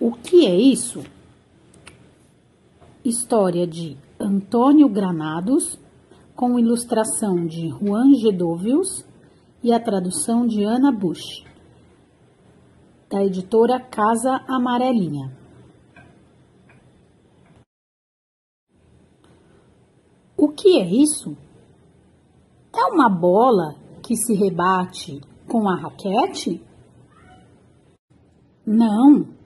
O que é isso? História de Antônio Granados, com ilustração de Juan Gedovius e a tradução de Ana Bush, da editora Casa Amarelinha. O que é isso? É uma bola que se rebate com a raquete? Não,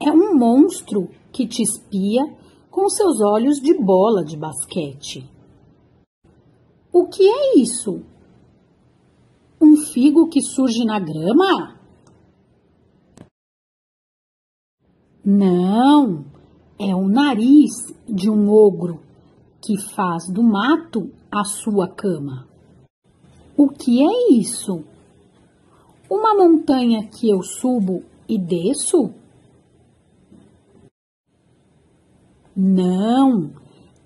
é um monstro que te espia com seus olhos de bola de basquete. O que é isso? Um figo que surge na grama? Não, é o nariz de um ogro que faz do mato a sua cama. O que é isso? Uma montanha que eu subo e desço? Não,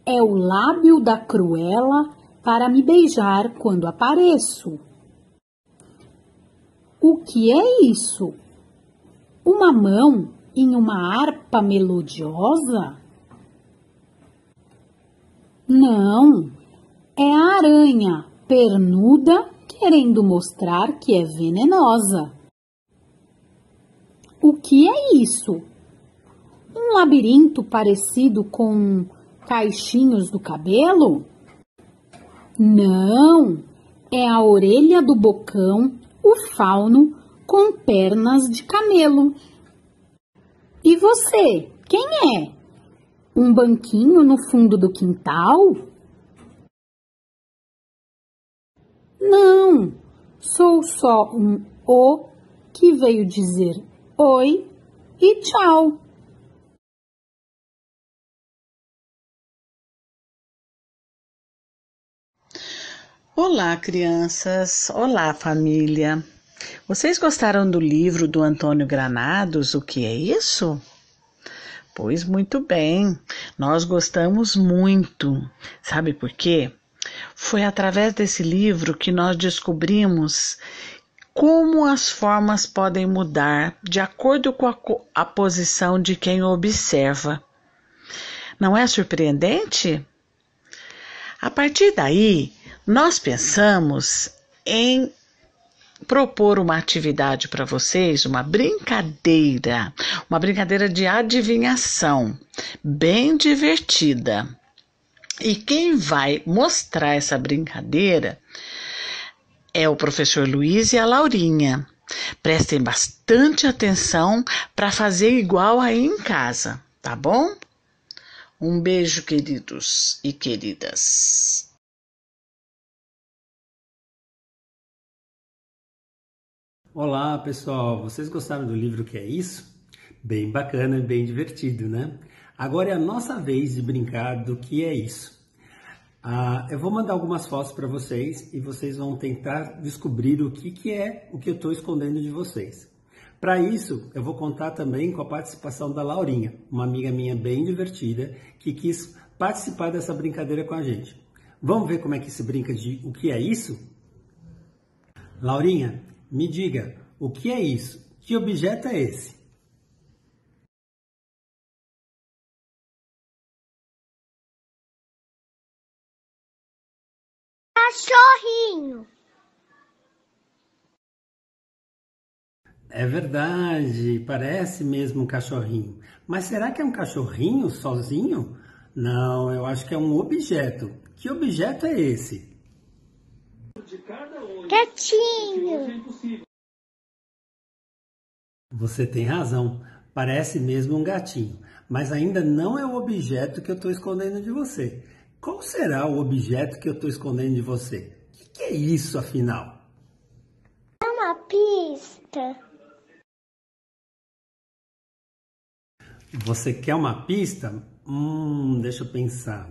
é o lábio da cruela para me beijar quando apareço. O que é isso? Uma mão em uma harpa melodiosa? Não, é a aranha pernuda querendo mostrar que é venenosa. O que é isso? Um labirinto parecido com caixinhos do cabelo? Não, é a orelha do bocão, o fauno com pernas de camelo. E você, quem é? Um banquinho no fundo do quintal? Não, sou só um O que veio dizer oi e tchau. Olá, crianças! Olá, família! Vocês gostaram do livro do Antônio Granados? O que é isso? Pois muito bem, nós gostamos muito. Sabe por quê? Foi através desse livro que nós descobrimos como as formas podem mudar de acordo com a, a posição de quem observa. Não é surpreendente? A partir daí, nós pensamos em propor uma atividade para vocês, uma brincadeira, uma brincadeira de adivinhação, bem divertida. E quem vai mostrar essa brincadeira é o professor Luiz e a Laurinha. Prestem bastante atenção para fazer igual aí em casa, tá bom? Um beijo, queridos e queridas. Olá pessoal, vocês gostaram do livro que é isso? Bem bacana e bem divertido, né? Agora é a nossa vez de brincar do que é isso. Ah, eu vou mandar algumas fotos para vocês e vocês vão tentar descobrir o que, que é o que eu estou escondendo de vocês. Para isso, eu vou contar também com a participação da Laurinha, uma amiga minha bem divertida que quis participar dessa brincadeira com a gente. Vamos ver como é que se brinca de o que é isso? Laurinha, me diga, o que é isso? Que objeto é esse? Cachorrinho. É verdade, parece mesmo um cachorrinho. Mas será que é um cachorrinho sozinho? Não, eu acho que é um objeto. Que objeto é esse? Gatinho. Você tem razão, parece mesmo um gatinho, mas ainda não é o objeto que eu estou escondendo de você. Qual será o objeto que eu estou escondendo de você? O que, que é isso, afinal? É uma pista. Você quer uma pista? Hum, deixa eu pensar.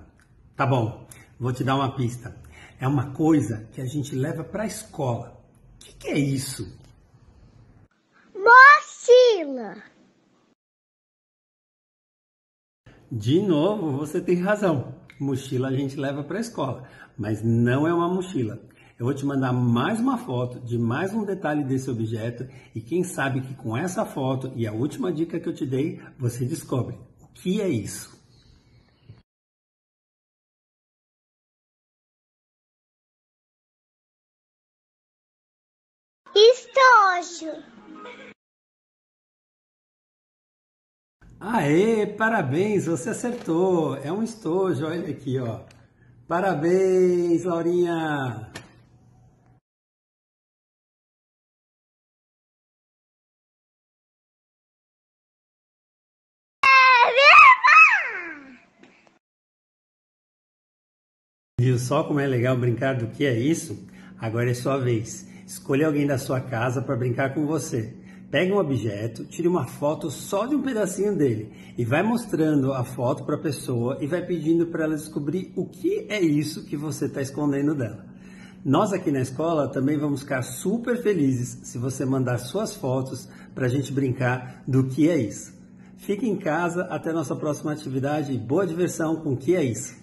Tá bom, vou te dar uma pista. É uma coisa que a gente leva para a escola. O que, que é isso? Mochila. De novo, você tem razão. Mochila a gente leva para a escola, mas não é uma mochila. Eu vou te mandar mais uma foto de mais um detalhe desse objeto e quem sabe que com essa foto e a última dica que eu te dei, você descobre o que é isso. Estojo. Aê, parabéns, você acertou. É um estojo, olha aqui, ó. Parabéns, Laurinha. Viu só como é legal brincar do que é isso? Agora é sua vez. Escolha alguém da sua casa para brincar com você. Pegue um objeto, tire uma foto só de um pedacinho dele e vai mostrando a foto para a pessoa e vai pedindo para ela descobrir o que é isso que você está escondendo dela. Nós aqui na escola também vamos ficar super felizes se você mandar suas fotos para a gente brincar do que é isso. Fique em casa até nossa próxima atividade e boa diversão com o que é isso.